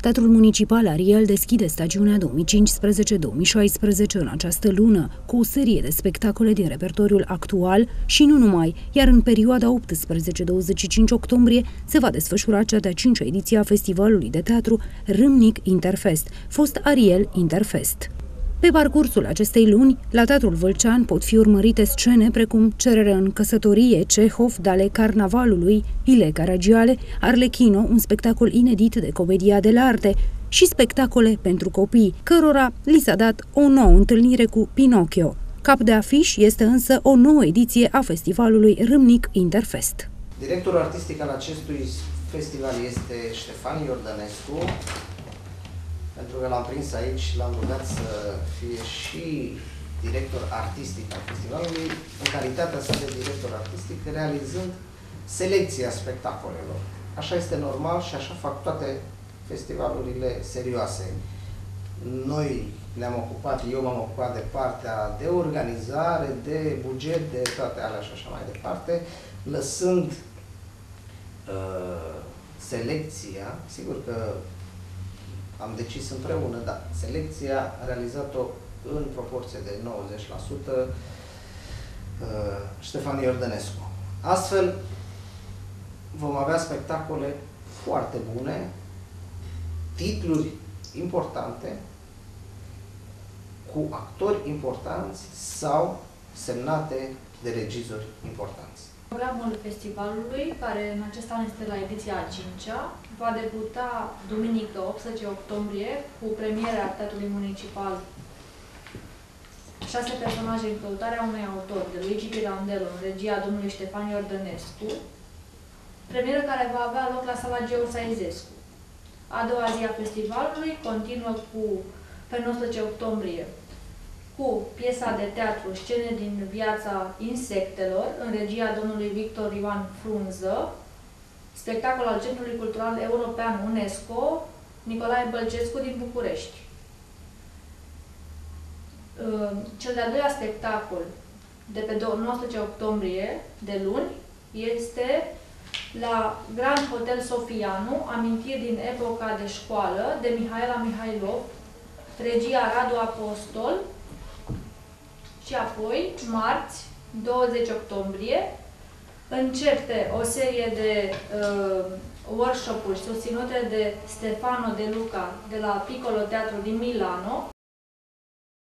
Teatrul Municipal Ariel deschide stagiunea 2015-2016 în această lună, cu o serie de spectacole din repertoriul actual și nu numai, iar în perioada 18-25 octombrie se va desfășura cea de-a cincea ediție a festivalului de teatru Râmnic Interfest, fost Ariel Interfest. Pe parcursul acestei luni, la Teatrul Vâlcean pot fi urmărite scene precum Cerere în căsătorie, Cehov, Dale Carnavalului, Ile Caragiale, Arlechino, un spectacol inedit de comedia de arte, și spectacole pentru copii, cărora li s-a dat o nouă întâlnire cu Pinocchio. Cap de afiș este însă o nouă ediție a festivalului Râmnic Interfest. Directorul artistic al acestui festival este Ștefan Iordănescu, pentru că l-am prins aici și l-am rugat să fie și director artistic al festivalului, în calitatea sa de director artistic, realizând selecția spectacolelor. Așa este normal și așa fac toate festivalurile serioase. Noi ne-am ocupat, eu m-am ocupat de partea de organizare, de buget, de toate alea și așa mai departe, lăsând uh, selecția, sigur că am decis împreună, da, selecția a realizat-o în proporție de 90% uh, Ștefan Iordănescu. Astfel, vom avea spectacole foarte bune, titluri importante, cu actori importanți sau semnate de regizori importanți. Programul festivalului, care în acest an este la ediția a 5-a, va debuta duminică 18 octombrie cu premiera Teatrului Municipal. Șase personaje în căutarea unui autor de Luigi Pirandello în regia domnului Ștefan Iordănescu, premieră care va avea loc la sala Geo Saizescu. A doua zi a festivalului continuă cu, pe 19 octombrie, cu piesa de teatru Scene din viața insectelor, în regia domnului Victor Ioan Frunză, spectacol al Centrului Cultural European UNESCO, Nicolae Bălcescu din București. Ă, cel de-al doilea spectacol de pe 19 octombrie, de luni, este la Grand Hotel Sofianu, amintiri din epoca de școală, de Mihaela Mihailov, regia Radu Apostol, și apoi, marți, 20 octombrie, începe o serie de uh, workshop-uri susținute de Stefano De Luca de la Piccolo Teatro din Milano,